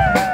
Woo!